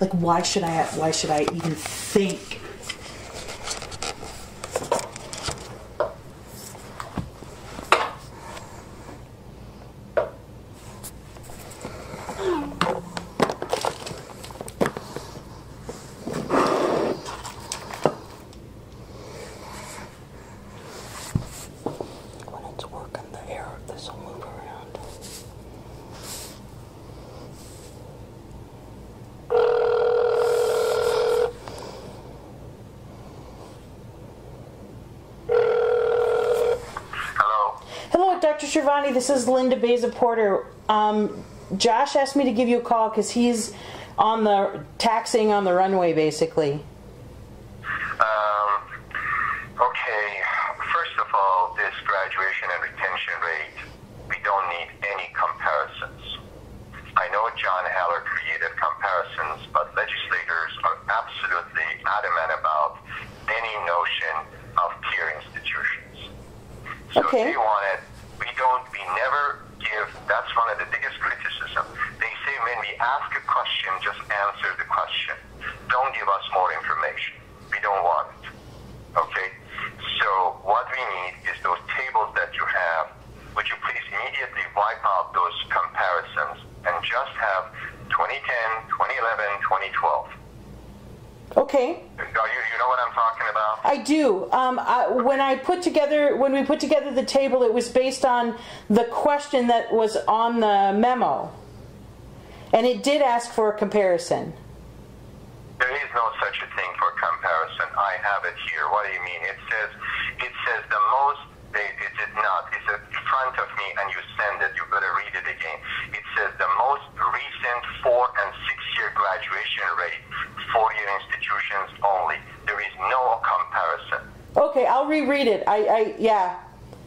Like, why should I? Why should I even think? Hello, Dr. This is Linda Beza Porter. Um, Josh asked me to give you a call because he's on the taxiing on the runway, basically. Um, okay, first of all, this graduation and retention rate, we don't need any comparisons. I know John Heller created comparisons, but legislators are absolutely adamant about any notion of peer institutions. So Okay. they wanted, we don't, we never give, that's one of the biggest criticism. They say when we ask a question, just answer the question. Don't give us more information. We don't want it. Okay? So what we need is those tables that you have. Would you please immediately wipe out those comparisons and just have 2010, 2011, 2012? Okay. You, you know what I'm talking about? I do. Um, I, when I put together, when we put together the table, it was based on the question that was on the memo, and it did ask for a comparison. There is no such a thing for comparison. I have it here. What do you mean? It says it says the most. It, it did not. It's in front of me, and you send it. You better read it again. It says the most recent four and six year graduation rate, institutions only. There is no comparison. Okay, I'll reread it. I, I yeah,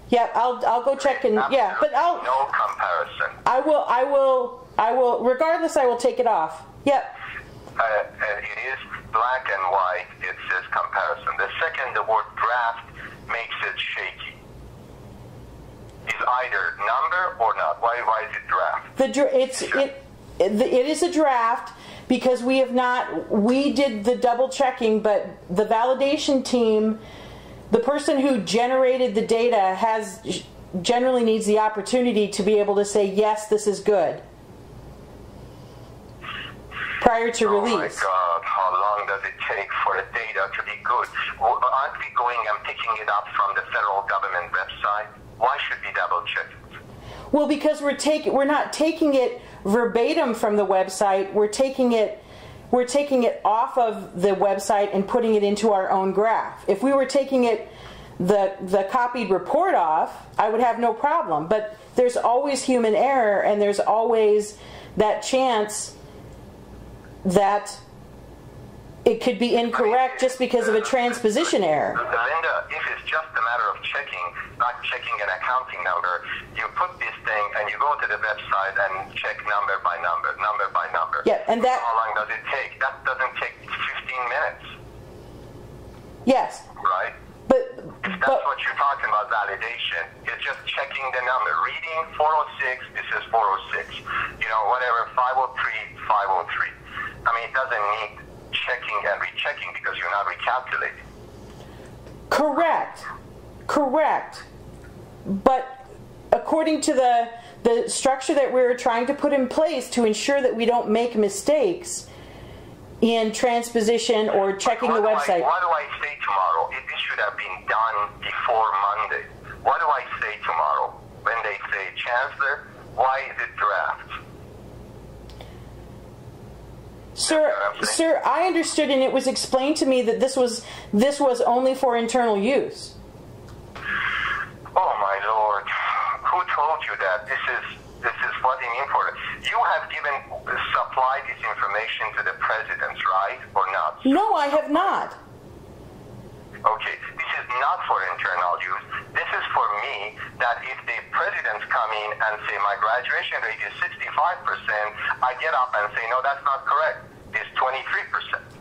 yeah. I'll I'll go check and yeah, but I'll no comparison. I will I will I will regardless. I will take it off. Yep. Uh, it is black and white. It says comparison. The second, the word draft makes it shaky. Is either number or not. Why, why is it draft? The dra- it's it it is a draft because we have not we did the double checking, but the validation team, the person who generated the data has generally needs the opportunity to be able to say yes, this is good prior to release. Oh my. God, how long does it take for the data to be good? Well, Aren't we going and picking it up from the federal government website? Why should we double check it? Well, because we're taking we're not taking it verbatim from the website. We're taking it we're taking it off of the website and putting it into our own graph. If we were taking it the the copied report off, I would have no problem. But there's always human error and there's always that chance that it could be incorrect just because of a transposition error. Linda, if it's just a matter of checking, not checking an accounting number, you put this thing and you go to the website and check number by number, number by number. Yeah, and that- How long does it take? That doesn't take 15 minutes, Yes. right? But If That's but what you're talking about, validation. It's just checking the number. Reading 406, this is 406. You know, whatever, 503, 503. I mean, it doesn't need checking and rechecking because you're not recalculating. Correct. Correct. But according to the the structure that we're trying to put in place to ensure that we don't make mistakes in transposition or checking the do I- website. what do I say tomorrow? It, this should have been done before Monday. What do I say tomorrow when they say, Chancellor, why is it draft? Sir, sir, I understood and it was explained to me that this was this was only for internal use. Oh my lord, who told you that? This is this is in important. You have given supplied this information to the presidents, right, or not? No, I have not. Okay, not for internal use. This is for me that if the presidents come in and say my graduation rate is 65%, I get up and say, no, that's not correct. It's 23%.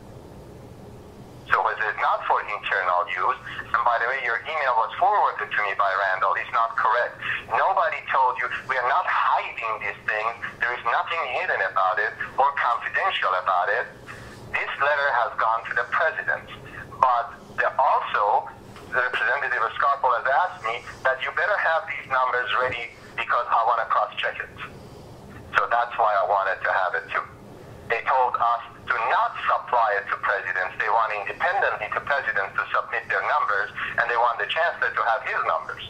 So it not for internal use? And by the way, your email was forwarded to me by Randall. It's not correct. Nobody told you. We are not hiding these things. There is nothing hidden about it or confidential about it. This letter has gone to the president. But the, also, the representative of Skarphol has asked me that you better have these numbers ready because I want to cross-check it. So that's why I wanted to have it too. They told us to not supply it to presidents. They want independently to presidents to submit their numbers, and they want the chancellor to have his numbers.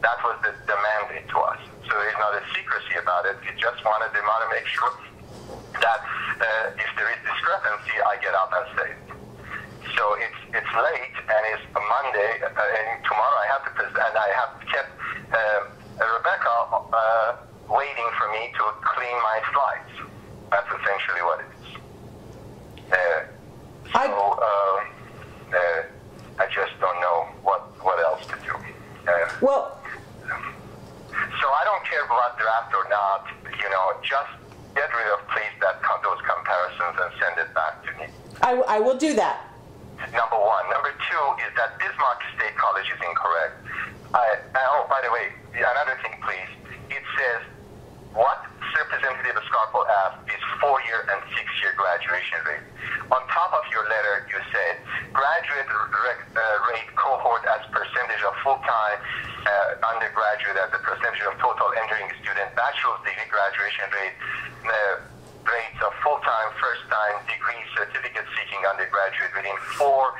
That was the, the mandate to us. So there's not a secrecy about it. We just wanted them to make sure that uh, if there is discrepancy, I get up and say it. So it's it's late and it's a Monday uh, and tomorrow I have to present and I have kept uh, Rebecca uh, waiting for me to clean my slides. That's essentially what it is. Uh, so I- um, uh, I just don't know what what else to do. Uh, Well, so I don't care about draft or not. You know, just get rid of please that those comparisons and send it back to me. I, I will do that. Number one. Number two is that Bismarck State College is incorrect. I, oh, by the way, another thing, please. It says what Representative Skarphol asked is four-year and six-year graduation rate. On top of your letter, you said graduate uh, rate cohort as percentage of full-time uh, undergraduate as a percentage of total entering student, bachelor's degree graduation rate, uh, rates of full-time, first-time degree certificate-seeking undergraduate within four,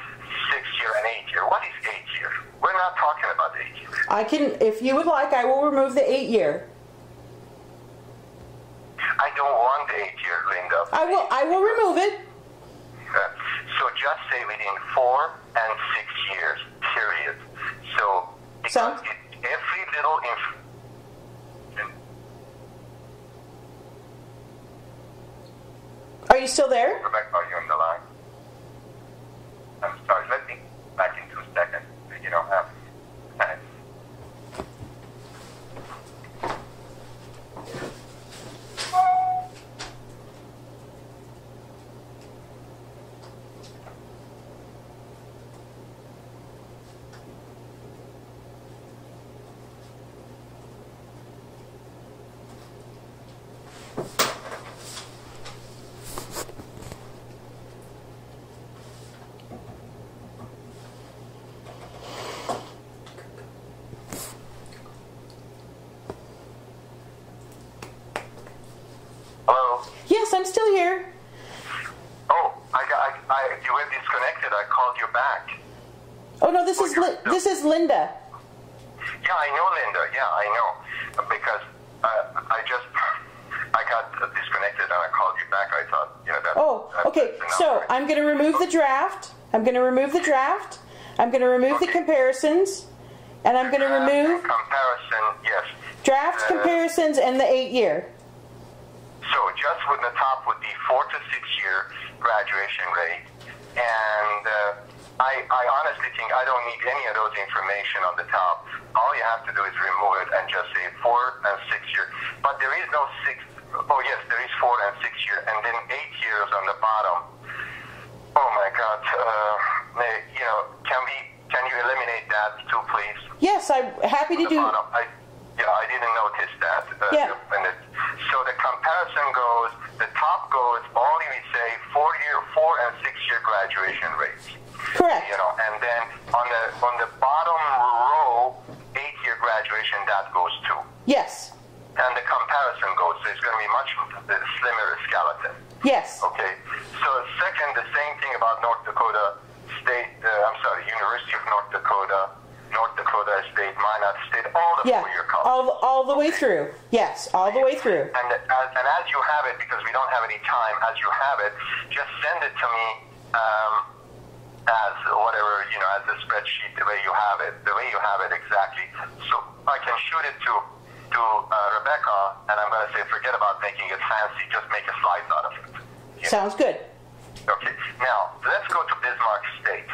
six-year, and eight-year. What is eight-year? We're not talking about eight-year. I can, if you would like, I will remove the eight year. I don't want the eight-year, Linda. I will, I will remove it. So just say within four and six years, period. So because it, every little inf- Are you still there? Rebecca, are you on the line? I'm sorry. Let me back in two seconds. You don't have time. Hello. Yes, I'm still here. Oh, I got. I, I, you were disconnected. I called you back. Oh no, this is Li- this is Linda. Yeah, I know, Linda. Yeah, I know. Because uh, I just I got disconnected and I called you back. I thought, you know, that. Oh, okay. So right? I'm going to remove the draft. I'm going to remove the draft. I'm going to remove the comparisons, and I'm going to Uh, remove comparison. Yes. draft Uh, comparisons and the eight year. So just with the top would be four to six year graduation rate, and uh, I, I honestly think I don't need any of those information on the top. All you have to do is remove it and just say four and six year. But there is no six. Oh yes, there is four and six year, and then eight years on the bottom. Oh my God! Uh, you know, can we? Can you eliminate that too, please? Yes, I'm happy to do. bottom. I, yeah, I didn't notice that. Uh, Yeah. it- so the comparison goes, the top goes, only we say four year, four and six year graduation rates. Correct. You know, and then on the on the bottom row, eight year graduation, that goes too. Yes. And the comparison goes, so it's going to be much slimmer skeleton. Yes. Okay. So second, the same thing about North Dakota State. Uh, I'm sorry, University of North Dakota, North Dakota State, Minot State, all the Yeah. four-year colleges. All all the way through. Yes, all the way through. And as, and as you have it, because we don't have any time, as you have it, just send it to me um, as whatever you know, as a spreadsheet, the way you have it, the way you have it exactly. So I can shoot it to to uh, Rebecca, and I'm going to say, forget about making it fancy, just make a slide out of it. You know? Sounds good. Okay. Now let's go to Bismarck State.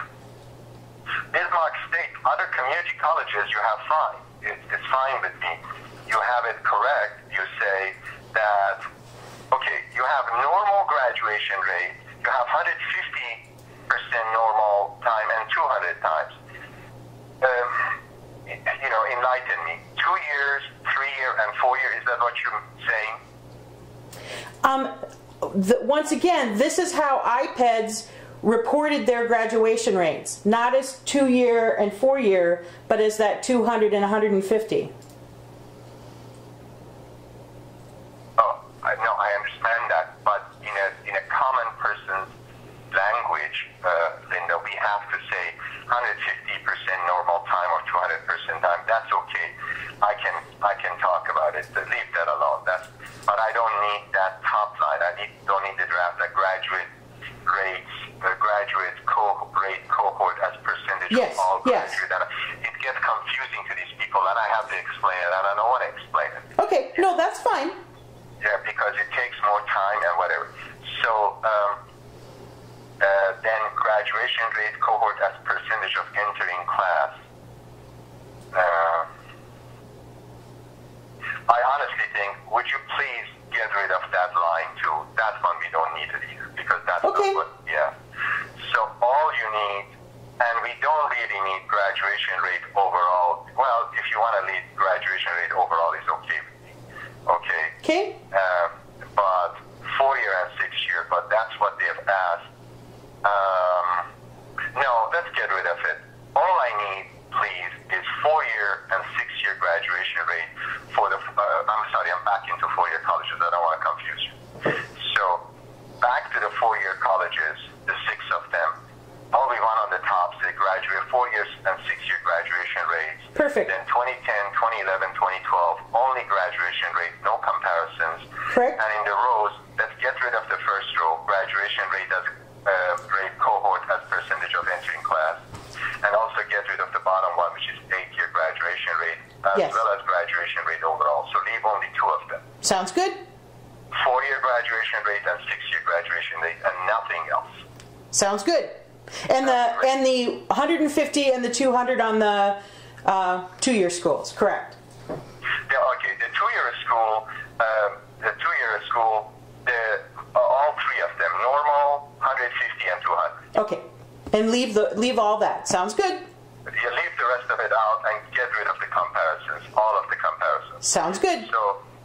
Bismarck State, other community colleges, you have fine. It, it's fine with me. You have it correct. You say that, okay, you have normal graduation rate. You have 150% normal time and 200 times. Um, you know, enlighten me. Two years, three year, and four year. Is that what you're saying? Um, the, once again, this is how IPEDS reported their graduation rates, not as two year and four year, but as that 200 and 150. Oh, I, no, I understand that, but in a in a common person's language, uh, Linda, we have to say 150% normal time or 200% time. That's okay. I can I can talk about it. Leave that alone. That's but I don't need that top line. I need don't need the draft. The graduate rates, the graduate co- rate cohort as percentage Yes, of all yes. graduate. And it gets confusing to these people, and I have to explain it, and I don't want to explain it. Okay, no, that's fine. Yeah, because it takes more time and whatever. So um, uh, then graduation rate cohort as percentage of entering class. Uh, I honestly think, would you please get rid of that line too? That one we don't need it either because that's Okay. what, yeah. So all you need, and we don't really need graduation rate overall. You want to lead graduation rate overall is okay with me. Okay. Okay? Um, but four year and six year, but that's what they've asked. Um, no, let's get rid of it. All I need, please, is four year and six year graduation rate for the. Uh, I'm sorry, I'm back into four year colleges. I don't want to confuse you. So, back to the four year colleges, the six of them. Only one on the top say graduate four years and six year graduation rates. Perfect. Then 2010, 2011, 2012, only graduation rate, no comparisons. Correct. And in the rows, let's get rid of the first row, graduation rate as uh, rate cohort as percentage of entering class, and also get rid of the bottom one, which is eight-year graduation rate, as Yes. well as graduation rate overall. So leave only two of them: Sounds good? four-year graduation rate and six-year graduation rate, and nothing else. Sounds good. And the and the 150 and the 200 on the uh, two-year schools, correct? Yeah, okay. The two-year school, um, the two-year school, the uh, all three of them, normal, 150, and 200. Okay. And leave the leave all that. Sounds good. You leave the rest of it out and get rid of the comparisons, all of the comparisons. Sounds good. So,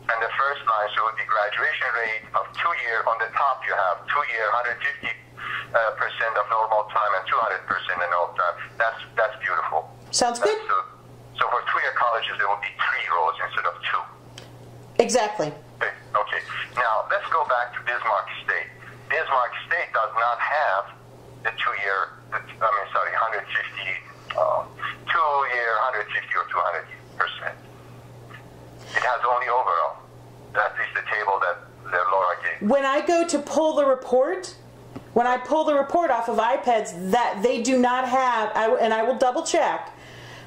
and the first line shows the graduation rate of two year. On the top, you have two year, 150 uh, percent of normal time and 200 percent in normal time. That's that's beautiful. Sounds good. So, so for two year colleges, there will be three rows instead of two. Exactly. Okay. okay. Now let's go back to Bismarck State. Bismarck State does not have the two-year. I mean, sorry, 150, uh, two-year, 150 or 200 percent. It has only overall. That is the table that that Laura gave. When I go to pull the report, when I pull the report off of IPEDS, that they do not have, I, and I will double check,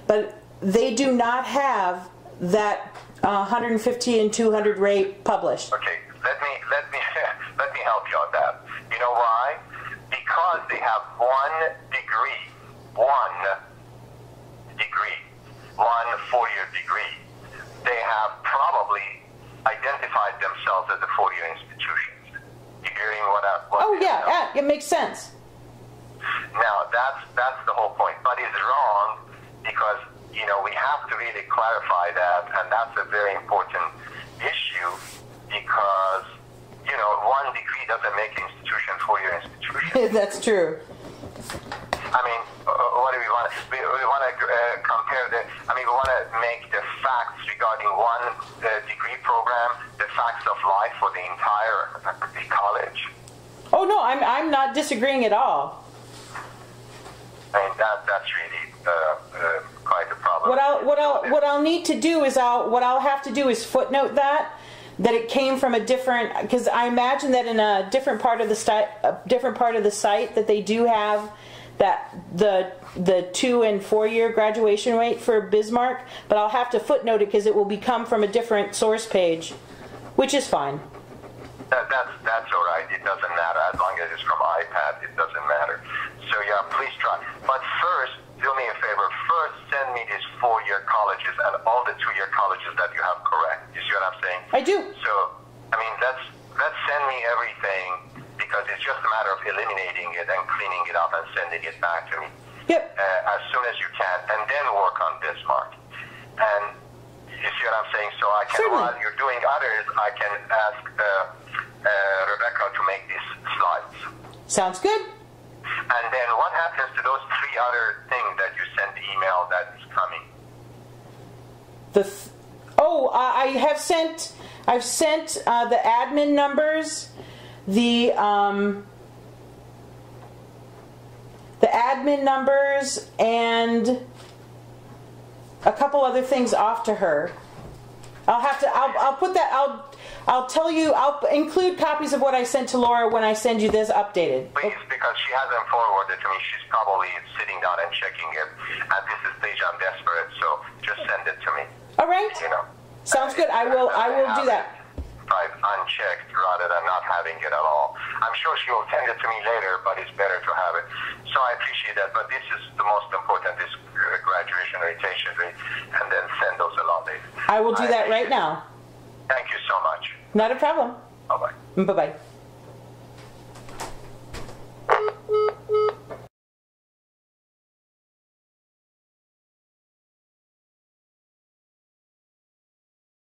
but they do not have that uh, 150 and 200 rate published. Okay, let me let me let me help you on that. You know why? Because they have one degree, one degree, one four-year degree. They have probably identified themselves as a four-year institutions. You hearing what I? What Oh yeah, yeah, it makes sense. Now that's that's the whole point, but it's wrong because you know we have to really clarify that, and that's a very important issue because you know one degree doesn't make an institution for your institution. That's true. I mean, uh, what do we want? We, we want to uh, compare the. I mean, we want to make the facts regarding one uh, degree program the facts of life for the entire uh, the college. Oh no, I'm I'm not disagreeing at all. I mean, that that's really uh, uh, quite a problem. What I'll what I'll what I'll need to do is I'll what I'll have to do is footnote that that it came from a different because I imagine that in a different part of the site a different part of the site that they do have that the the two and four year graduation rate for Bismarck, but I'll have to footnote it because it will become from a different source page, which is fine. That, that's that's all right. It doesn't matter as long as it's from iPad. It doesn't matter. So yeah, please try. But first, do me a favor. First, send me these four-year colleges and all the two-year colleges that you have correct. You see what I'm saying? I do. So, I mean, let's let's send me everything because it's just a matter of eliminating it and cleaning it up and sending it back to me Yep. uh, as soon as you can, and then work on Bismarck. And you see what I'm saying? So I can, Certainly. while you're doing others, I can ask uh, uh, Rebecca to make these slides. Sounds good. And then what happens to those three other things that you sent the email that is coming? The th- oh, I I have sent. I've sent uh, the admin numbers, the um, the admin numbers, and a couple other things off to her. I'll have to. I'll, I'll put that. I'll. I'll tell you. I'll include copies of what I sent to Laura when I send you this updated. Please, because she hasn't forwarded to me. She's probably sitting down and checking it. At this stage, I'm desperate, so just send it to me. All right. You know. Sounds good. I will. I will do that. Right, unchecked rather than not having it at all. I'm sure she will send it to me later, but it's better to have it. So I appreciate that. But this is the most important: this uh, graduation orientation rate, and then send those along later. I will do that right now. Thank you so much. Not a problem. Bye bye. Bye bye.